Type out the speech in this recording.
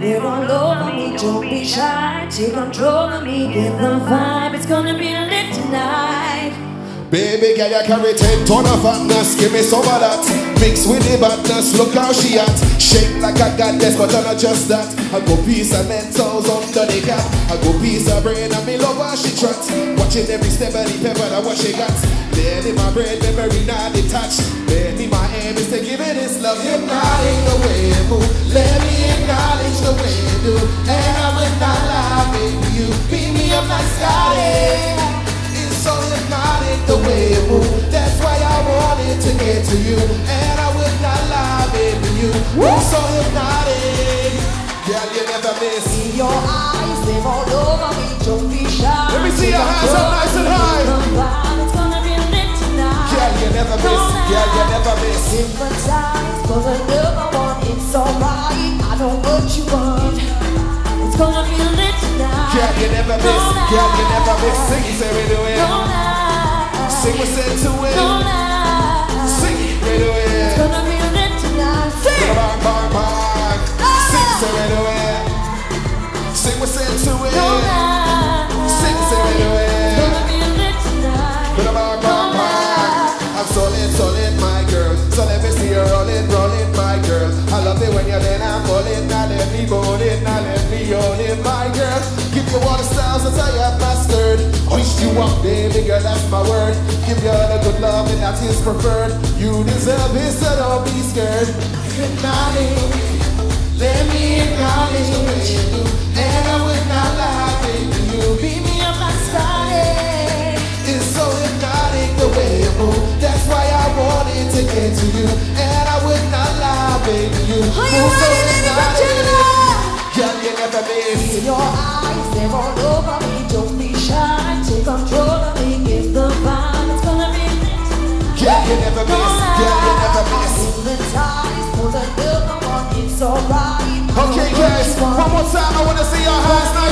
They're all over me, don't be shy. Take control of me, get the vibe. It's gonna be a lit tonight. Baby girl, you carry ten ton of fatness, give me some of that. Mix with the badness, look how she at. Shake like a goddess, but I'm not just that. I go piece of mentals under the cap. I go piece of brain and me love how she trots. Watching every step of the pepper and what she got. Then in my brain, memory not detached. In my aim is to give it this love. Hypnotic the way you move. Let me the way you do. And I would not lie, baby. You beat me up like Scotty. It's so hypnotic the way you move. That's why I wanted to get to you. And I would not lie, baby. You move so hypnotic. Girl, you never miss. See your eyes, they're all over me, don't be shy. Let me see your hands up nice and high. Girl, you never miss. Girl, you never miss. Sympathize for the number one, it's alright. I know what you want. Never miss. Girl, you never miss. Sing it, say we do it. Sing said to it. Sing it, we do It's it. gonna be a lit tonight. Sing. Bang, bang, bang. Sing, say we do it. Sing we said to Don't it. Sing, say we do It's it. gonna be lit tonight. Bang, bang, bang. I'm solid, solid, my girl. So let me see you rolling, rolling, my girl. I love it when you're then I'm falling. Now let me bone it, now let me own it, my girl. You all the styles that I have mastered. Hoist you up, baby girl, that's my word. Give you all the good love and that is preferred. You deserve it, so don't be scared. Acknowledge, let me acknowledge the way you do. And I would not lie, baby, you beat me up like Scotty. It's so hypnotic the way you move. That's why I wanted to get to you. And I would not lie, baby. You Are you move so ready, ladies and gentlemen? Girl, you never miss. See your eyes, they're all over me. Don't be shy, take control of me. Give the vibe, it's gonna be lit tonight. You never miss. You never miss. The number one, it's alright. Okay, guys, one more time. I want to see your hands nice